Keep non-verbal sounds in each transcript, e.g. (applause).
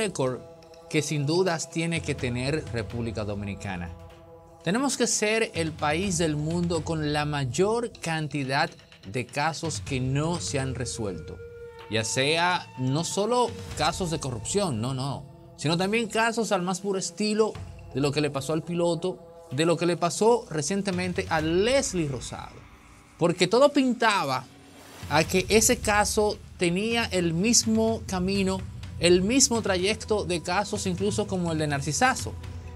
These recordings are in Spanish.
récord que sin dudas tiene que tener República Dominicana. Tenemos que ser el país del mundo con la mayor cantidad de casos que no se han resuelto. Ya sea no solo casos de corrupción, no, no, sino también casos al más puro estilo de lo que le pasó al piloto, de lo que le pasó recientemente a Leslie Rosado. Porque todo pintaba a que ese caso tenía el mismo camino el mismo trayecto de casos incluso como el de Narcisazo,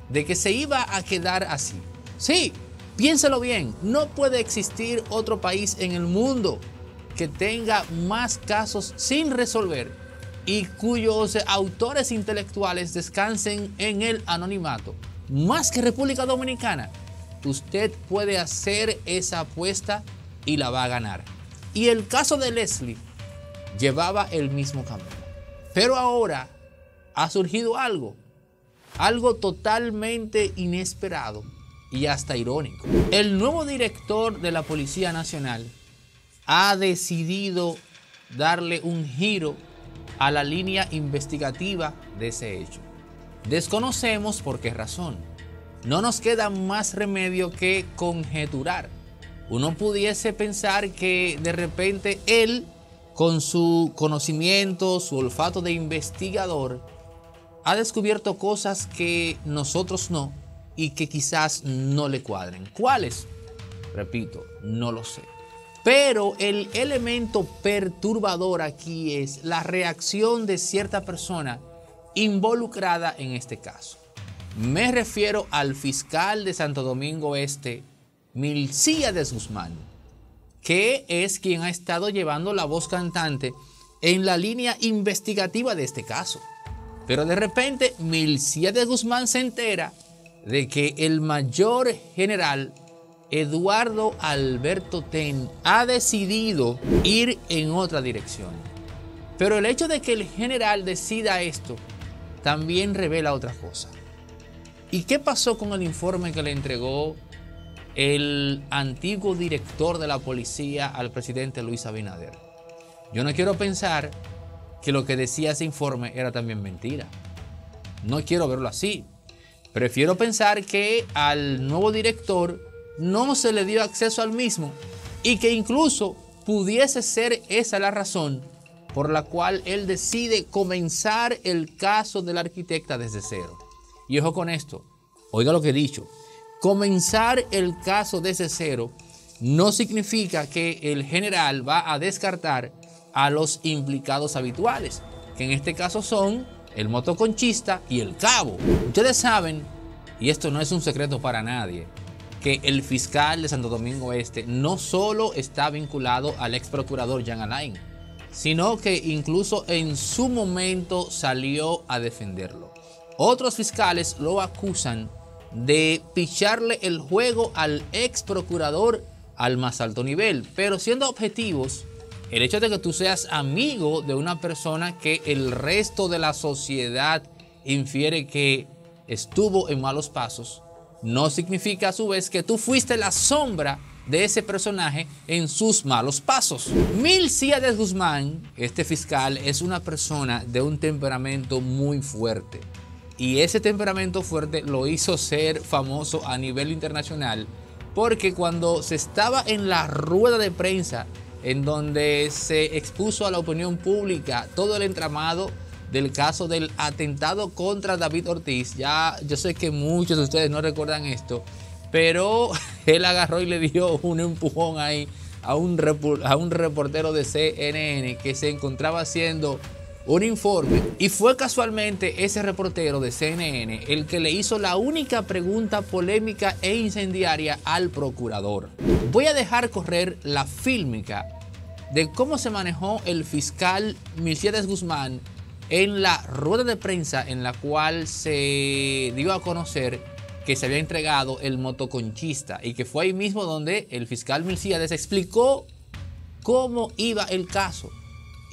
de que se iba a quedar así. Sí, piénselo bien, no puede existir otro país en el mundo que tenga más casos sin resolver y cuyos autores intelectuales descansen en el anonimato, más que República Dominicana. Usted puede hacer esa apuesta y la va a ganar. Y el caso de Leslie llevaba el mismo camino. Pero ahora ha surgido algo, algo totalmente inesperado y hasta irónico. El nuevo director de la Policía Nacional ha decidido darle un giro a la línea investigativa de ese hecho. Desconocemos por qué razón. No nos queda más remedio que conjeturar. Uno pudiese pensar que de repente él con su conocimiento, su olfato de investigador, ha descubierto cosas que nosotros no y que quizás no le cuadren. ¿Cuáles? Repito, no lo sé. Pero el elemento perturbador aquí es la reacción de cierta persona involucrada en este caso. Me refiero al fiscal de Santo Domingo Este, Milcíades Guzmán que es quien ha estado llevando la voz cantante en la línea investigativa de este caso. Pero de repente de Guzmán se entera de que el mayor general Eduardo Alberto Ten ha decidido ir en otra dirección. Pero el hecho de que el general decida esto también revela otra cosa. ¿Y qué pasó con el informe que le entregó el antiguo director de la policía al presidente Luis Abinader. Yo no quiero pensar que lo que decía ese informe era también mentira. No quiero verlo así. Prefiero pensar que al nuevo director no se le dio acceso al mismo y que incluso pudiese ser esa la razón por la cual él decide comenzar el caso del arquitecta desde cero. Y ojo con esto, oiga lo que he dicho, Comenzar el caso desde cero no significa que el general va a descartar a los implicados habituales, que en este caso son el motoconchista y el cabo. Ustedes saben, y esto no es un secreto para nadie, que el fiscal de Santo Domingo Este no solo está vinculado al ex procurador Jean Alain, sino que incluso en su momento salió a defenderlo. Otros fiscales lo acusan de picharle el juego al ex procurador al más alto nivel. Pero siendo objetivos, el hecho de que tú seas amigo de una persona que el resto de la sociedad infiere que estuvo en malos pasos, no significa a su vez que tú fuiste la sombra de ese personaje en sus malos pasos. Mil de Guzmán, este fiscal, es una persona de un temperamento muy fuerte. Y ese temperamento fuerte lo hizo ser famoso a nivel internacional porque cuando se estaba en la rueda de prensa en donde se expuso a la opinión pública todo el entramado del caso del atentado contra David Ortiz, ya yo sé que muchos de ustedes no recuerdan esto, pero (laughs) él agarró y le dio un empujón ahí a un, a un reportero de CNN que se encontraba haciendo un informe y fue casualmente ese reportero de CNN el que le hizo la única pregunta polémica e incendiaria al procurador. Voy a dejar correr la fílmica de cómo se manejó el fiscal Mercedes Guzmán en la rueda de prensa en la cual se dio a conocer que se había entregado el motoconchista y que fue ahí mismo donde el fiscal Milciades explicó cómo iba el caso.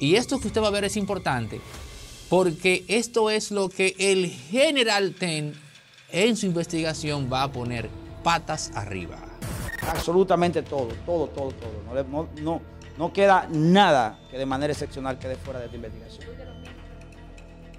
Y esto que usted va a ver es importante porque esto es lo que el general Ten en su investigación va a poner patas arriba. Absolutamente todo, todo, todo, todo. No, no, no queda nada que de manera excepcional quede fuera de esta investigación.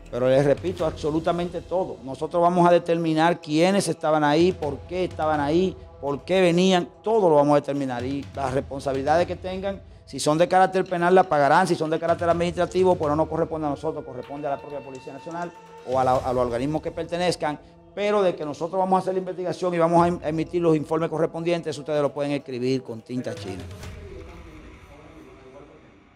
Pero les repito, absolutamente todo. Nosotros vamos a determinar quiénes estaban ahí, por qué estaban ahí, por qué venían, todo lo vamos a determinar. Y las responsabilidades que tengan, si son de carácter penal, la pagarán, si son de carácter administrativo, pues no nos corresponde a nosotros, corresponde a la propia Policía Nacional o a, los organismos que pertenezcan. Pero de que nosotros vamos a hacer la investigación y vamos a emitir los informes correspondientes, ustedes lo pueden escribir con tinta china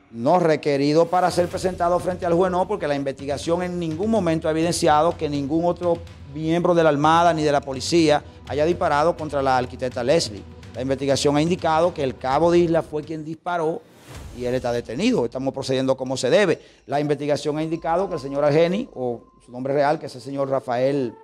no requerido para ser presentado frente al juez, no, porque la investigación en ningún momento ha evidenciado que ningún otro miembro de la Armada ni de la policía haya disparado contra la arquitecta Leslie. La investigación ha indicado que el cabo de Isla fue quien disparó y él está detenido. Estamos procediendo como se debe. La investigación ha indicado que el señor Argeni, o su nombre real, que es el señor Rafael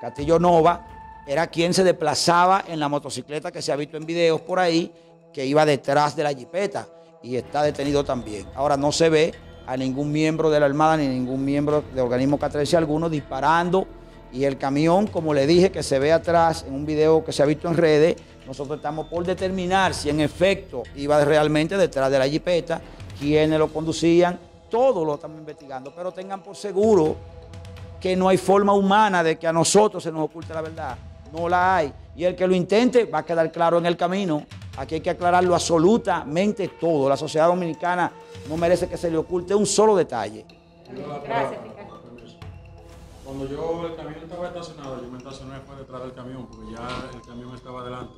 Castillo Nova, era quien se desplazaba en la motocicleta que se ha visto en videos por ahí, que iba detrás de la jipeta y está detenido también. Ahora no se ve a ningún miembro de la Armada ni ningún miembro de organismo catrense alguno disparando y el camión, como le dije, que se ve atrás en un video que se ha visto en redes, nosotros estamos por determinar si en efecto iba realmente detrás de la jipeta, quiénes lo conducían, todo lo estamos investigando, pero tengan por seguro que no hay forma humana de que a nosotros se nos oculte la verdad, no la hay. Y el que lo intente va a quedar claro en el camino. Aquí hay que aclararlo absolutamente todo. La sociedad dominicana no merece que se le oculte un solo detalle. Gracias, Cuando yo el camión estaba estacionado, yo me estacioné fue detrás del camión, porque ya el camión estaba adelante.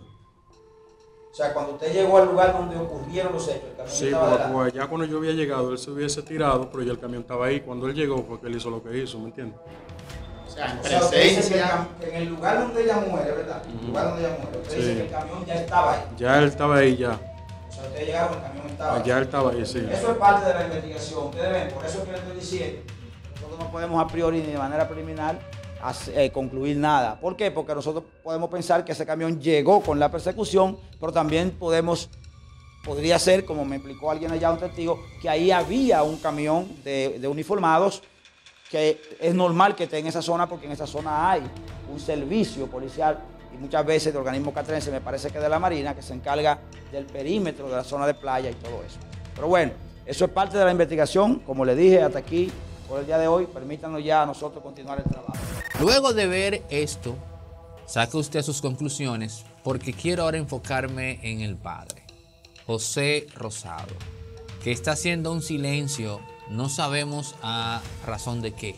O sea, cuando usted llegó al lugar donde ocurrieron los hechos, el camión sí, estaba pero pues, ya cuando yo había llegado, él se hubiese tirado, pero ya el camión estaba ahí. Cuando él llegó fue que él hizo lo que hizo, ¿me entiendes? O sea, en presencia. en el lugar donde ella muere, ¿verdad? En el lugar donde ella muere. Usted dice que el camión ya estaba ahí. Ya él estaba ahí, ya. O sea, ustedes llegaron, el camión estaba ahí. Ya él estaba ahí, sí. Eso es parte de la investigación. Ustedes ven, por eso es que le estoy diciendo. No podemos a priori ni de manera preliminar eh, concluir nada. ¿Por qué? Porque nosotros podemos pensar que ese camión llegó con la persecución, pero también podemos, podría ser, como me explicó alguien allá, un testigo, que ahí había un camión de, uniformados que es normal que esté en esa zona porque en esa zona hay un servicio policial y muchas veces de organismo catrense, me parece que de la Marina, que se encarga del perímetro de la zona de playa y todo eso. Pero bueno, eso es parte de la investigación. Como le dije, hasta aquí por el día de hoy, permítanos ya a nosotros continuar el trabajo. Luego de ver esto, saque usted sus conclusiones porque quiero ahora enfocarme en el padre, José Rosado, que está haciendo un silencio no sabemos a razón de qué.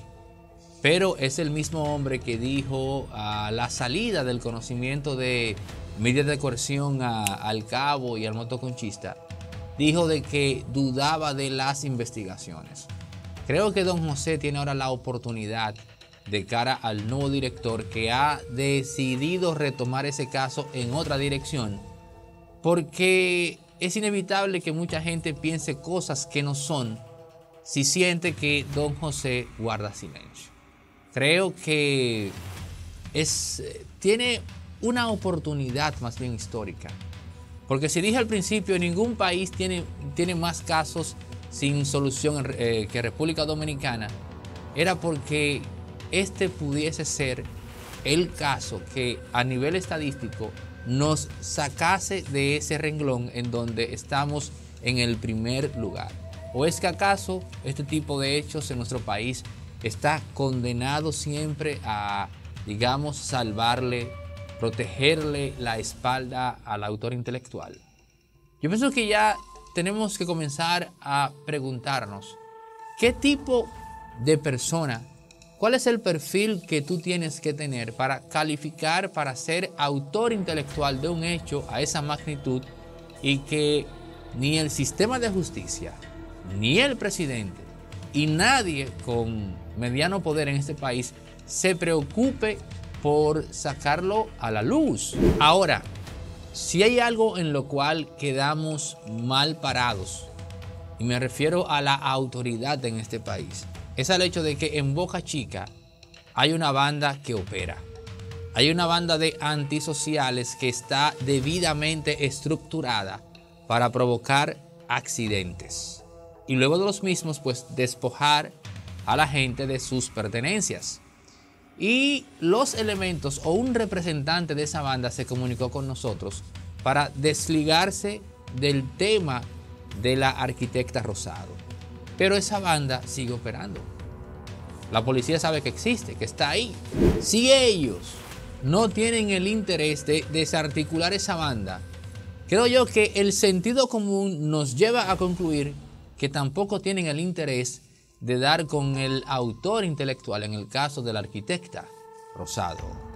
Pero es el mismo hombre que dijo a la salida del conocimiento de medidas de coerción al cabo y al motoconchista, dijo de que dudaba de las investigaciones. Creo que don José tiene ahora la oportunidad de cara al nuevo director que ha decidido retomar ese caso en otra dirección, porque es inevitable que mucha gente piense cosas que no son si siente que don José guarda silencio. Creo que es, tiene una oportunidad más bien histórica. Porque si dije al principio, ningún país tiene, tiene más casos sin solución eh, que República Dominicana, era porque este pudiese ser el caso que a nivel estadístico nos sacase de ese renglón en donde estamos en el primer lugar. ¿O es que acaso este tipo de hechos en nuestro país está condenado siempre a, digamos, salvarle, protegerle la espalda al autor intelectual? Yo pienso que ya tenemos que comenzar a preguntarnos, ¿qué tipo de persona, cuál es el perfil que tú tienes que tener para calificar, para ser autor intelectual de un hecho a esa magnitud y que ni el sistema de justicia, ni el presidente y nadie con mediano poder en este país se preocupe por sacarlo a la luz. Ahora, si hay algo en lo cual quedamos mal parados, y me refiero a la autoridad en este país, es al hecho de que en Boca Chica hay una banda que opera. Hay una banda de antisociales que está debidamente estructurada para provocar accidentes y luego de los mismos pues despojar a la gente de sus pertenencias. Y los elementos o un representante de esa banda se comunicó con nosotros para desligarse del tema de la arquitecta Rosado. Pero esa banda sigue operando. La policía sabe que existe, que está ahí. Si ellos no tienen el interés de desarticular esa banda, creo yo que el sentido común nos lleva a concluir que tampoco tienen el interés de dar con el autor intelectual, en el caso del arquitecta Rosado.